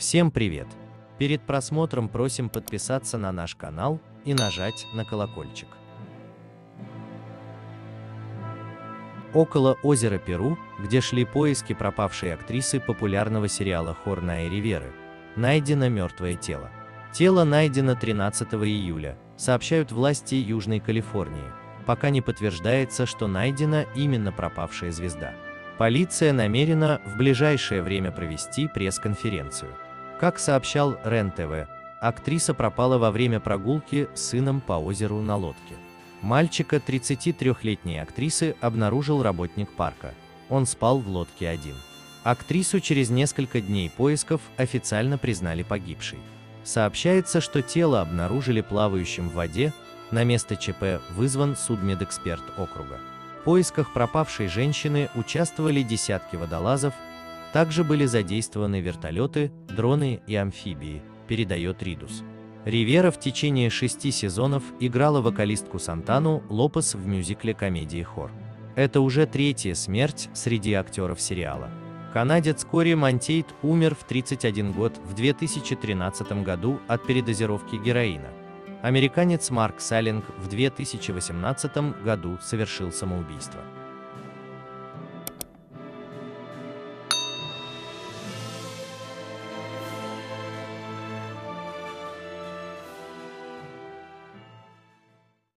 Всем привет! Перед просмотром просим подписаться на наш канал и нажать на колокольчик. Около озера Перу, где шли поиски пропавшей актрисы популярного сериала Хорна и Риверы, найдено мертвое тело. Тело найдено 13 июля, сообщают власти Южной Калифорнии, пока не подтверждается, что найдена именно пропавшая звезда. Полиция намерена в ближайшее время провести пресс-конференцию. Как сообщал РЕН-ТВ, актриса пропала во время прогулки с сыном по озеру на лодке. Мальчика 33-летней актрисы обнаружил работник парка. Он спал в лодке один. Актрису через несколько дней поисков официально признали погибшей. Сообщается, что тело обнаружили плавающим в воде, на место ЧП вызван судмедэксперт округа. В поисках пропавшей женщины участвовали десятки водолазов, также были задействованы вертолеты, дроны и амфибии, передает Ридус. Ривера в течение шести сезонов играла вокалистку Сантану Лопес в мюзикле комедии «Хор». Это уже третья смерть среди актеров сериала. Канадец Кори Монтейт умер в 31 год в 2013 году от передозировки героина. Американец Марк Саллинг в 2018 году совершил самоубийство.